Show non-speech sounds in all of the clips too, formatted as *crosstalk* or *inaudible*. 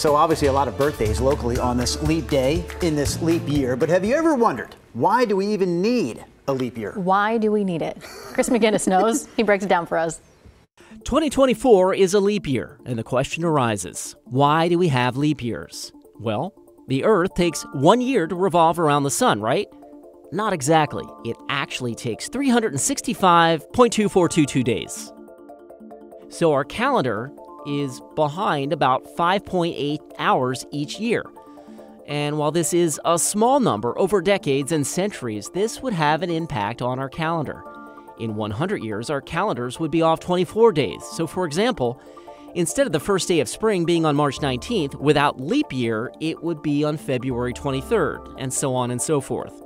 So, obviously, a lot of birthdays locally on this leap day in this leap year. But have you ever wondered why do we even need a leap year? Why do we need it? Chris McGinness knows. *laughs* He breaks it down for us. 2024 is a leap year, and the question arises why do we have leap years? Well, the Earth takes one year to revolve around the Sun, right? Not exactly. It actually takes 365.2422 days. So our calendar is behind about 5.8 hours each year. And while this is a small number over decades and centuries, this would have an impact on our calendar. In 100 years, our calendars would be off 24 days. So, for example, instead of the first day of spring being on March 19th, without leap year, it would be on February 23rd, and so on and so forth.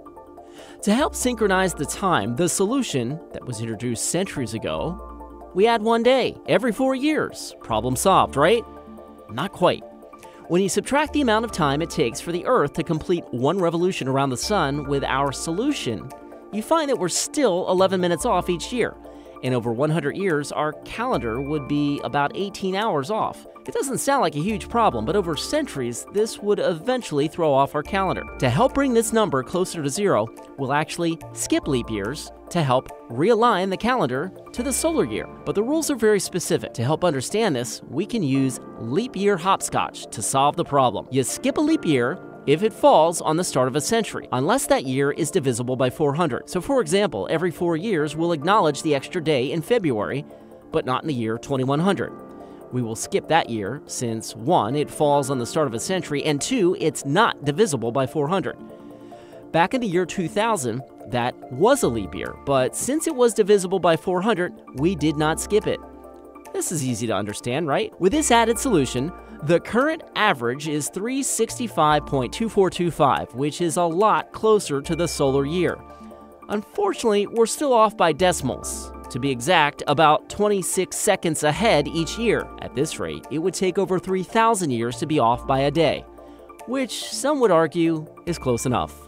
To help synchronize the time, the solution that was introduced centuries ago we add one day every four years. Problem solved, right? Not quite. When you subtract the amount of time it takes for the Earth to complete one revolution around the Sun with our solution, you find that we're still 11 minutes off each year. In over 100 years, our calendar would be about 18 hours off. It doesn't sound like a huge problem, but over centuries, this would eventually throw off our calendar. To help bring this number closer to zero, we'll actually skip leap years to help realign the calendar to the solar year. But the rules are very specific. To help understand this, we can use leap year hopscotch to solve the problem. You skip a leap year if it falls on the start of a century, unless that year is divisible by 400. So, for example, every four years we'll acknowledge the extra day in February, but not in the year 2100. We will skip that year since 1. It falls on the start of a century, and 2. It's not divisible by 400. Back in the year 2000, that was a leap year, but since it was divisible by 400, we did not skip it. This is easy to understand, right? With this added solution, the current average is 365.2425, which is a lot closer to the solar year. Unfortunately, we're still off by decimals. To be exact, about 26 seconds ahead each year. At this rate, it would take over 3,000 years to be off by a day, which some would argue is close enough.